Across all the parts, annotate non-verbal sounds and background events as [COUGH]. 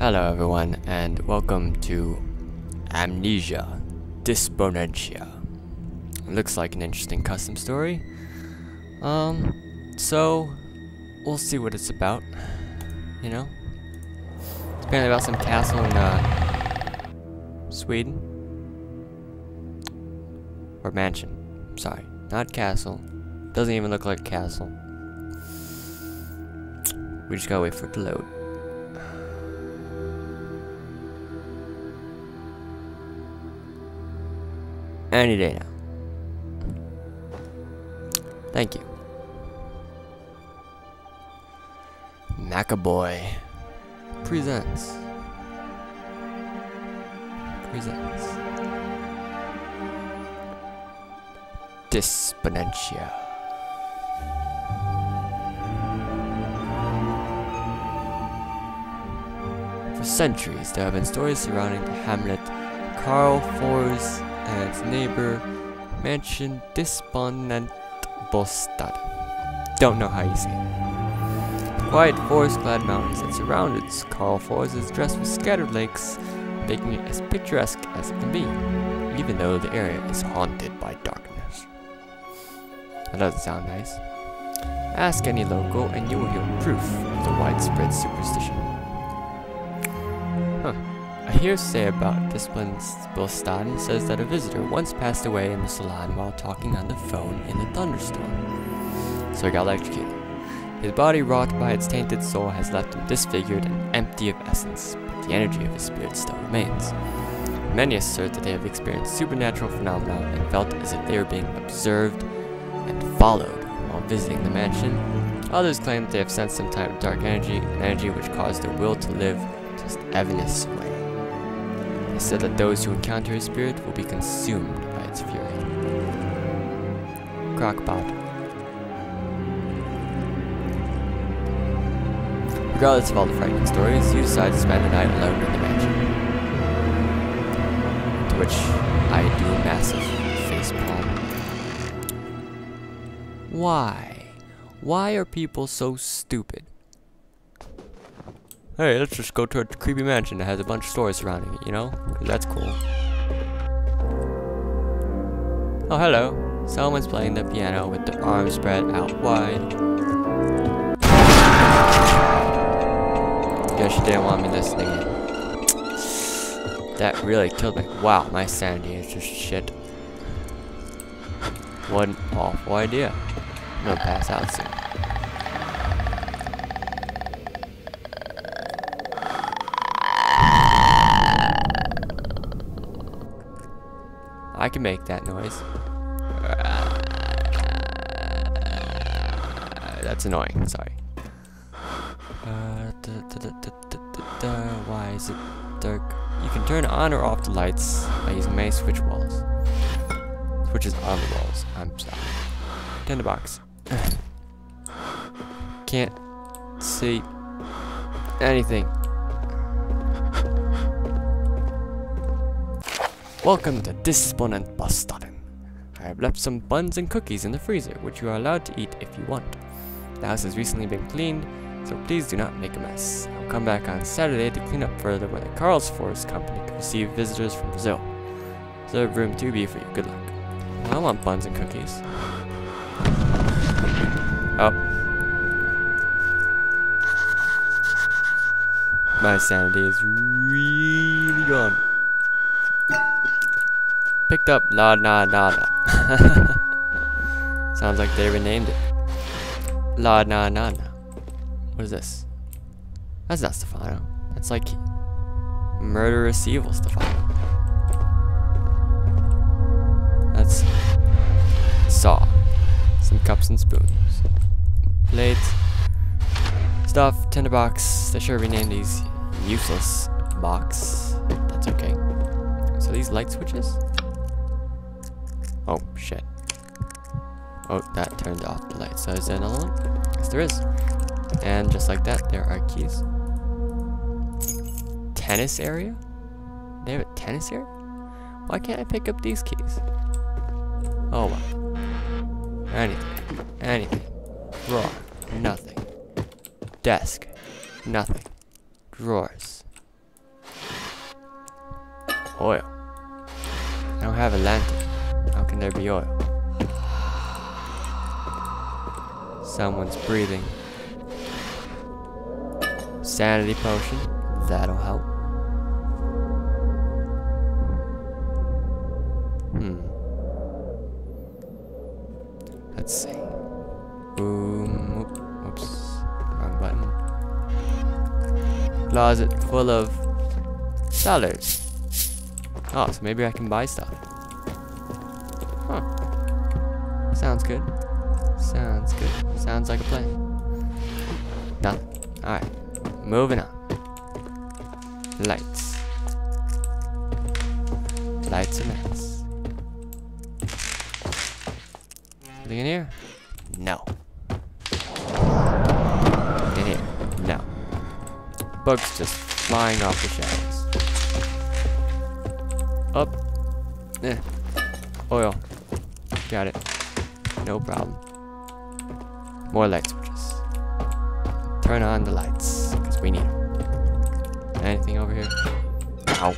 Hello everyone and welcome to Amnesia Disponentia. Looks like an interesting custom story. Um, so we'll see what it's about. You know? It's apparently about some castle in uh, Sweden. Or mansion. Sorry, not castle. Doesn't even look like a castle. We just gotta wait for it to load. Any day now. Thank you. Macaboy presents. Presents. Disponentia. For centuries, there have been stories surrounding the hamlet Karl Fors and its neighbor, Mansion Disponent Bostad. Don't know how you say it. The quiet forest-clad mountains that surround its Karl Fors is dressed with scattered lakes, making it as picturesque as it can be, even though the area is haunted by darkness. That doesn't sound nice. Ask any local and you will hear proof of the widespread superstition. Huh. A hearsay about Dispenspilstaden says that a visitor once passed away in the salon while talking on the phone in a thunderstorm. So he got electrocuted. His body, wrought by its tainted soul, has left him disfigured and empty of essence, but the energy of his spirit still remains. Many assert that they have experienced supernatural phenomena and felt as if they were being observed and followed while visiting the mansion. Others claim that they have sensed some type of dark energy, an energy which caused their will to live just evanesce away. Said that those who encounter his spirit will be consumed by its fury. Crockpot. Regardless of all the frightening stories, you decide to spend the night alone in the mansion. To which I do a massive facepalm. Why? Why are people so stupid? Hey, let's just go to a creepy mansion that has a bunch of stories surrounding it, you know? 'Cause that's cool. Oh, hello. Someone's playing the piano with the arms spread out wide. Guess she didn't want me listening in. That really killed me. Wow, my sanity is just shit. What an awful idea. I'm gonna pass out soon. I can make that noise. That's annoying, sorry. Uh, da, da, da, why is it dark? You can turn on or off the lights by using main switch walls. Switches on the walls. I'm sorry. Tinderbox. [CLEARS THROAT] Can't see anything. Welcome to Disponent Bastaden. I have left some buns and cookies in the freezer, which you are allowed to eat if you want. The house has recently been cleaned, so please do not make a mess. I'll come back on Saturday to clean up further when the Carl's Forest Company can receive visitors from Brazil. Reserve room 2B for you. Good luck. I want buns and cookies. Oh. My sanity is really gone. Picked up La Na Nada. [LAUGHS] Sounds like they renamed it. La Na Na Na. What is this? That's not Stephano. That's like murderous evil Stephano. That's saw. Some cups and spoons. Plates. Stuff. Tinderbox. They should rename these useless box. That's okay. So these light switches? Oh, shit. Oh, that turned off the light. So is there another one? Yes, there is. And just like that, there are keys. Tennis area? They have a tennis area? Why can't I pick up these keys? Oh well. Anything. Anything. Drawer. Nothing. Desk. Nothing. Drawers. Oil. I don't have a lantern. Can there be oil? Someone's breathing. Sanity potion. That'll help. Hmm. Let's see. Boom. Oops. Wrong button. Closet full of dollars. Oh, so maybe I can buy stuff. Sounds good. Sounds good. Sounds like a plan. Nothing. Alright. Moving on. Lights. Lights and lights. Anything in here? No. In here? No. Bugs just flying off the shelves. Up. Eh. Oil. Got it. No problem. More light switches. Turn on the lights, because we need them. Anything over here? Ow.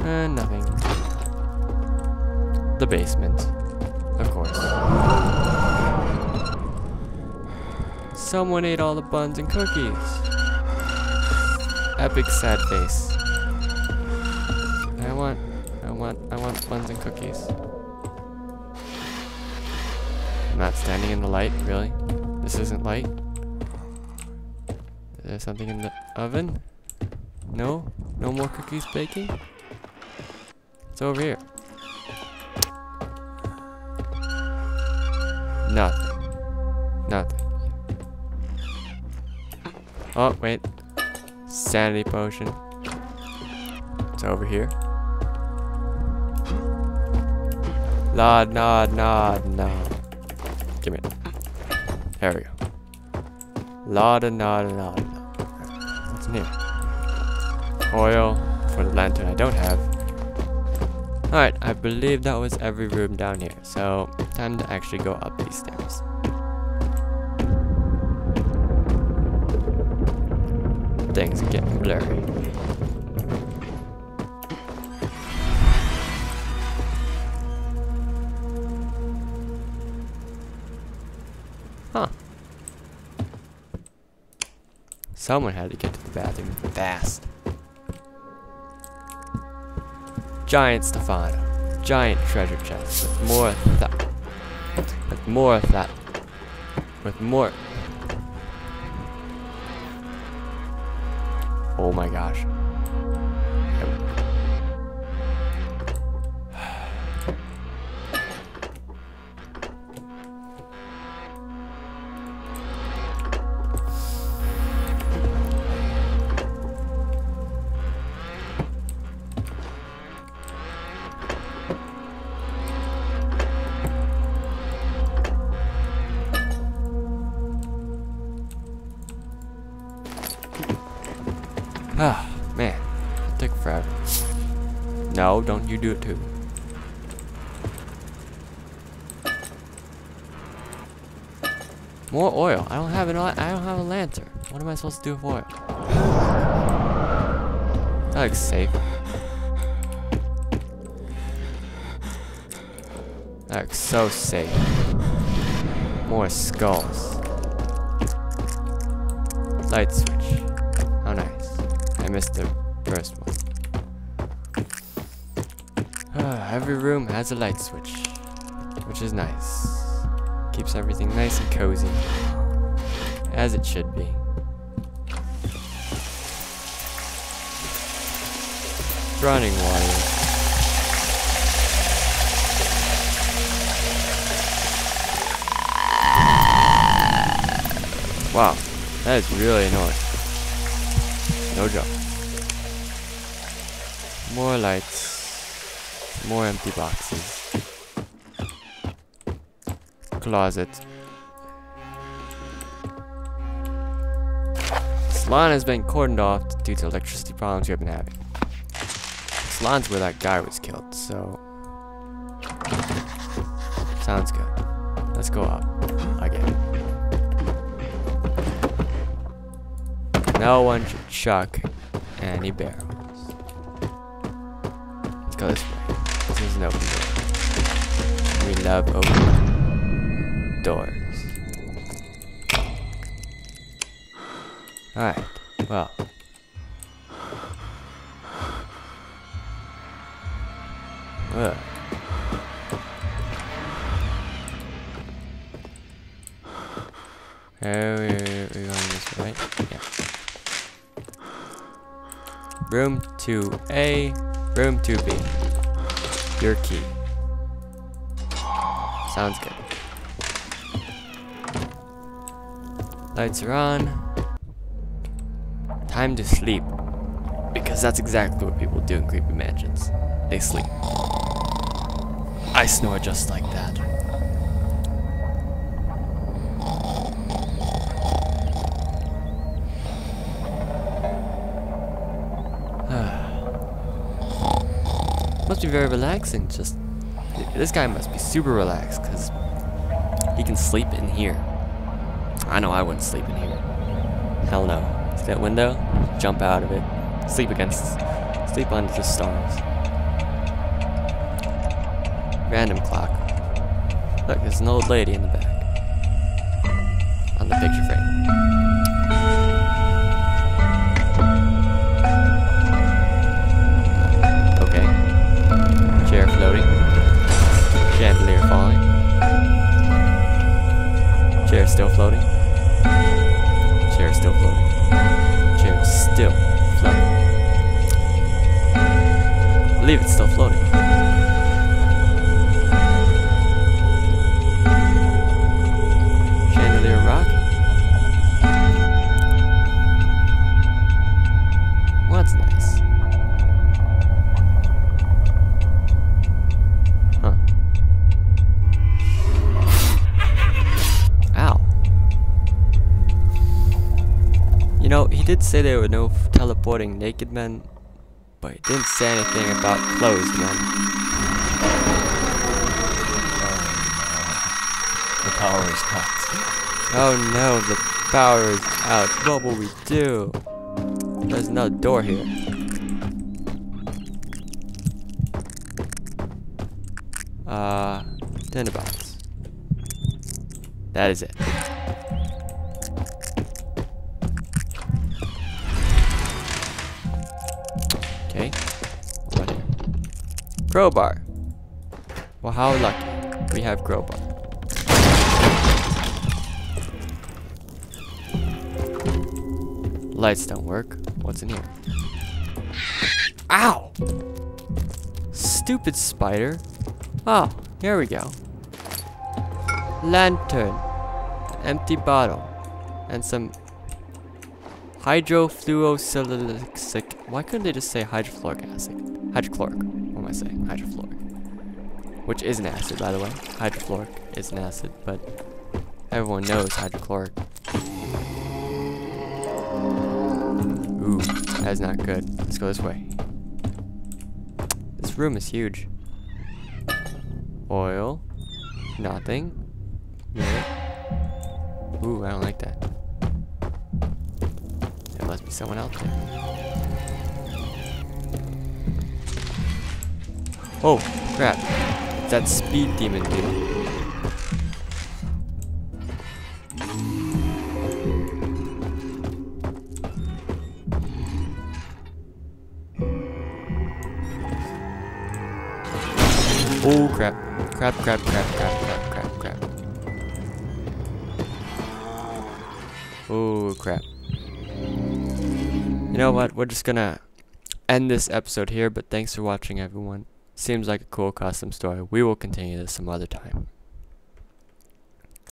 Uh, nothing. The basement. Of course. Someone ate all the buns and cookies. Epic sad face. Standing in the light, really? This isn't light? Is there something in the oven? No? No more cookies baking? It's over here. Nothing. Nothing. Oh, wait. Sanity potion. It's over here. Nod, nod, nod, nod. There we go. Nod, nod, nod, nod. What's in here? Oil for the lantern I don't have. Alright, I believe that was every room down here. So, time to actually go up these stairs. Things are getting blurry. Huh. Someone had to get to the bathroom fast. Giant Stephano. Giant treasure chest with more that. With more of that. With more. Oh my gosh. Took forever. No, don't you do it too. More oil. I don't have an. I don't have a lantern. What am I supposed to do with oil? That looks safe. That looks so safe. More skulls. Light switch. How nice. I missed the first one. Ah, every room has a light switch, which is nice. Keeps everything nice and cozy, as it should be. Running water. Wow, that is really annoying. No joke. More lights. More empty boxes. Closet. This Salon has been cordoned off due to electricity problems we've been having. Salon's where that guy was killed, so... Sounds good. Let's go up. Again. no one should chuck any barrels. Go this way. This is an open door. We love open doors. Alright, well. Ugh. Oh, we're going this way, right? Yeah. Room 2A, room 2B. Your key. Sounds good. Lights are on. Time to sleep. Because that's exactly what people do in creepy mansions. They sleep. I snore just like that. Be very relaxing. Just this guy must be super relaxed because he can sleep in here. I know I wouldn't sleep in here. Hell no. See that window? Jump out of it. Sleep against. Sleep under the stars. Random clock. Look, there's an old lady in the back. On the picture frame. Chair still floating. Chair still floating. Chair still floating. I believe it's still floating. Did say there were no teleporting naked men, but he didn't say anything about clothed men. The power is cut. Oh no, the power is out. What will we do? There's another door here. Uh, tinderbox. That is it. Crowbar. Well, how lucky. We have crowbar. Lights don't work. What's in here? Ow! Stupid spider. Oh, here we go. Lantern. Empty bottle. And some hydrofluosilicic. Why couldn't they just say hydrofluoric acid? Hydrochloric. What am I saying? Hydrofluoric. Which is an acid, by the way. Hydrofluoric is an acid, but everyone knows hydrochloric. Ooh, that is not good. Let's go this way. This room is huge. Oil. Nothing. Mirror. Ooh, I don't like that. Someone out there. Oh, crap. It's that speed demon dude. Oh crap. Crap, crap, crap, crap, crap, crap, crap. Oh crap. You know what? Mm. We're just gonna end this episode here, but thanks for watching everyone. Seems like a cool custom story. We will continue this some other time.